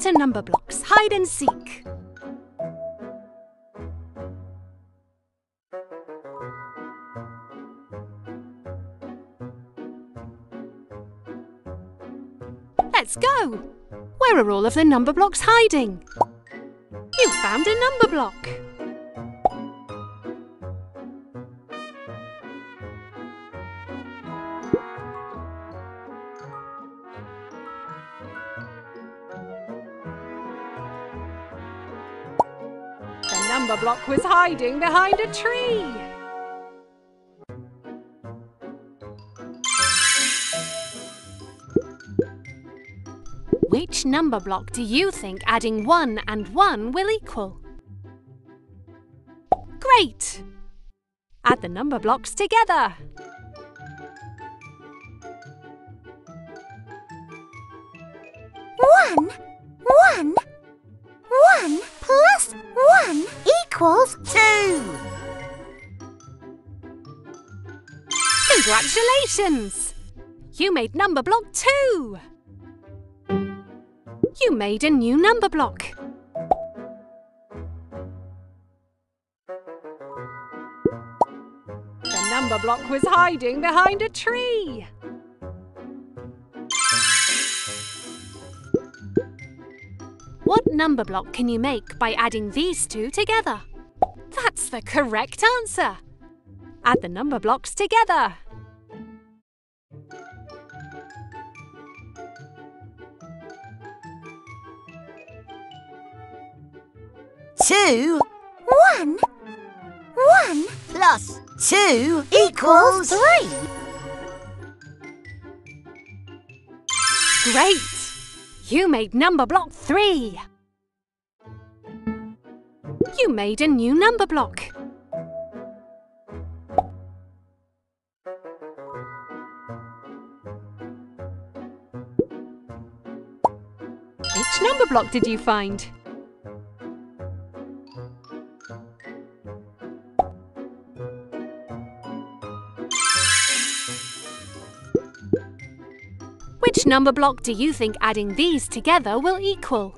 to number blocks. Hide and seek. Let's go! Where are all of the number blocks hiding? You found a number block. The block was hiding behind a tree. Which number block do you think adding 1 and 1 will equal? Great! Add the number blocks together. One, one, equals two. Congratulations! You made number block 2. You made a new number block. The number block was hiding behind a tree. What number block can you make by adding these two together? That's the correct answer. Add the number blocks together. Two, one, one plus two equals three. Great! You made number block three. Made a new number block. Which number block did you find? Which number block do you think adding these together will equal?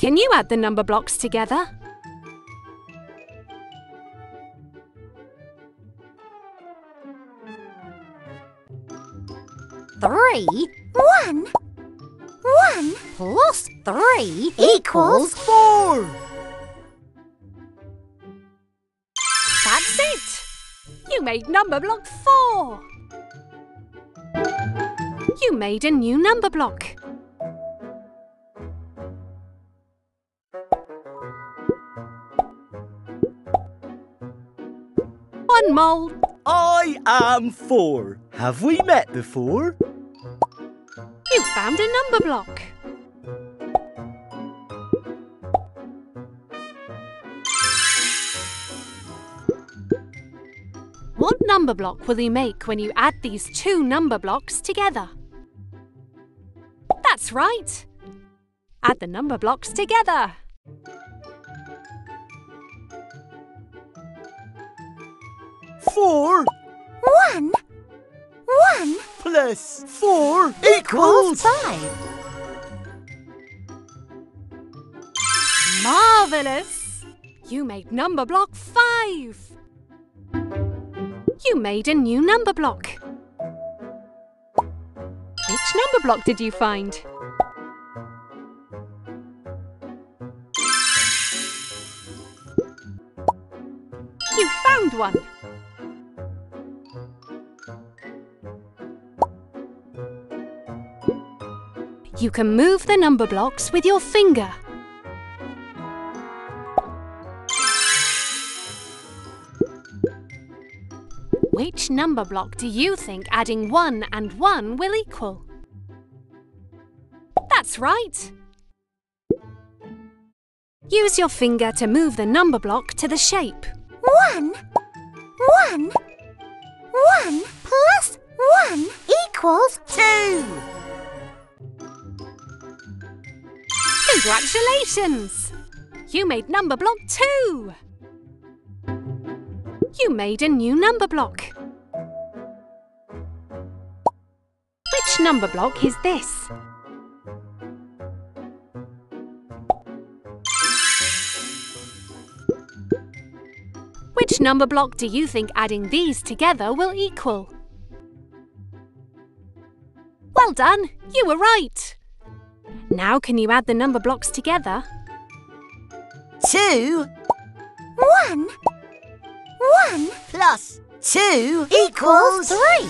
Can you add the number blocks together? Three, one, one plus three equals four. That's it! You made number block four. You made a new number block. One mole. I am four. Have we met before? You found a number block. What number block will you make when you add these two number blocks together? That's right. Add the number blocks together. Four One, one plus four equals equals five. Marvelous! You made number block five. You made a new number block. Which number block did you find? You found one. You can move the number blocks with your finger. Which number block do you think adding 1 and 1 will equal? That's right! Use your finger to move the number block to the shape. One, one, one plus one equals two. Congratulations! You made number block two! You made a new number block. Which number block is this? Which number block do you think adding these together will equal? Well done! You were right! Now can you add the number blocks together? Two One. One plus two equals three.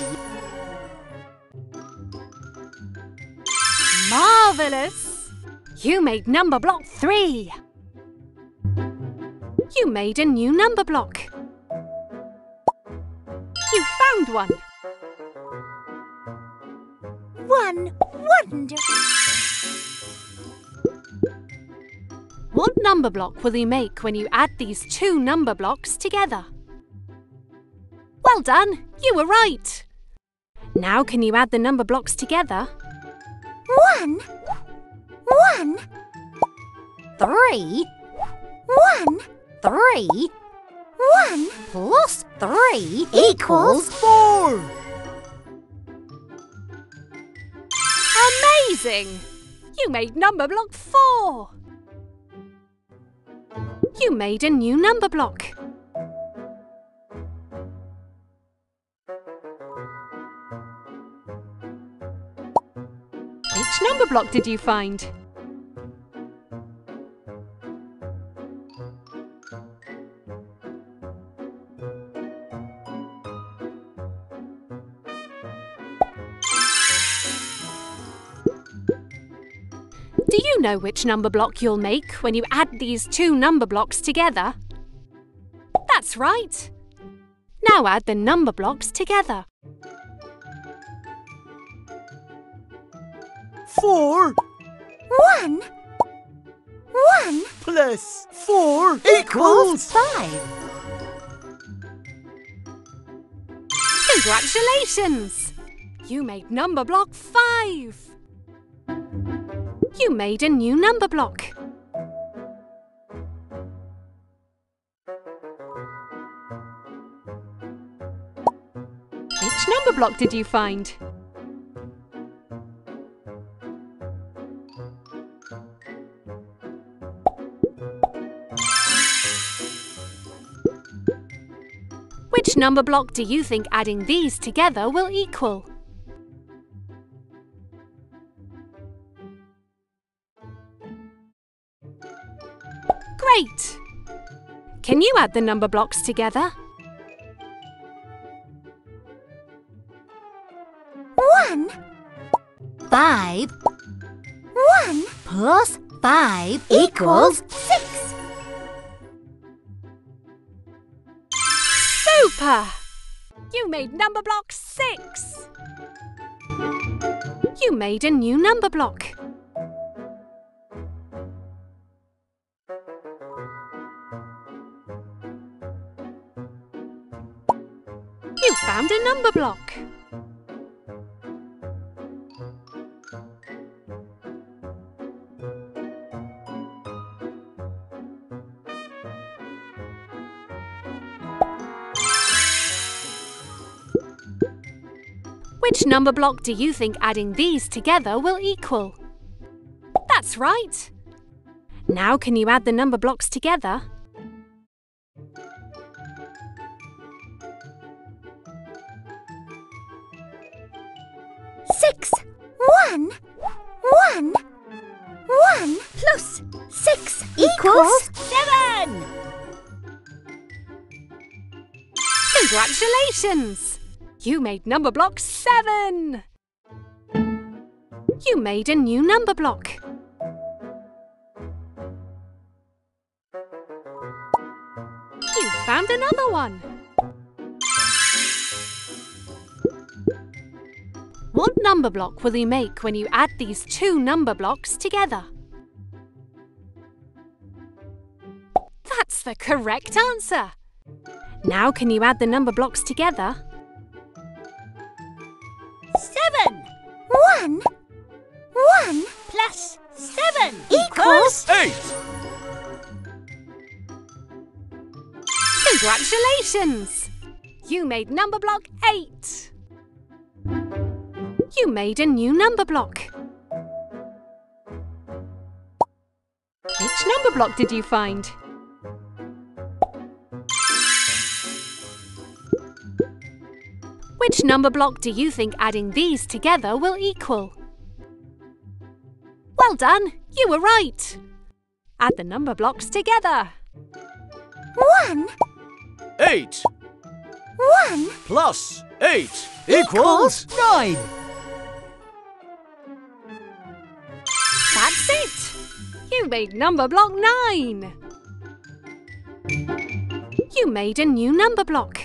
Marvellous! You made number block three. You made a new number block. You found one. One wonder. What number block will you make when you add these two number blocks together? Well done, you were right. Now can you add the number blocks together? One. One. Three. One. Three. One plus three equals four. Amazing! You made number block four. You made a new number block. Which number block did you find? You know which number block you'll make when you add these two number blocks together? That's right. Now add the number blocks together. Four one. One plus four equals five. Congratulations! You made number block five. You made a new number block. Which number block did you find? Which number block do you think adding these together will equal? Can you add the number blocks together? One. Five. One plus five equals six. Super! You made number block six. You made a new number block. Found a number block. Which number block do you think adding these together will equal? That's right. Now can you add the number blocks together? Six. One. One. One plus six equals seven. Congratulations! You made number block seven. You made a new number block. You found another one. Number block will you make when you add these two number blocks together? That's the correct answer. Now can you add the number blocks together? Seven. One. One plus seven equals eight. Congratulations! You made number block eight. You made a new number block. Which number block did you find? Which number block do you think adding these together will equal? Well done! You were right! Add the number blocks together. One, Eight one, plus eight Equals nine. Made number block nine. You made a new number block.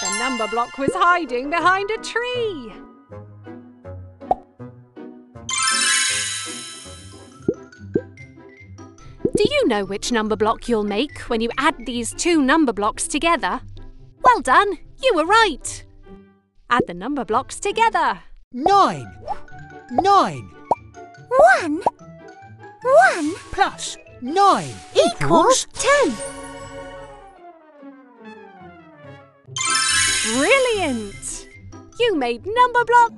The number block was hiding behind a tree. Do you know which number block you'll make when you add these two number blocks together? Well done! You were right! Add the number blocks together. Nine. Nine one, one plus nine equals ten. Brilliant! You made number block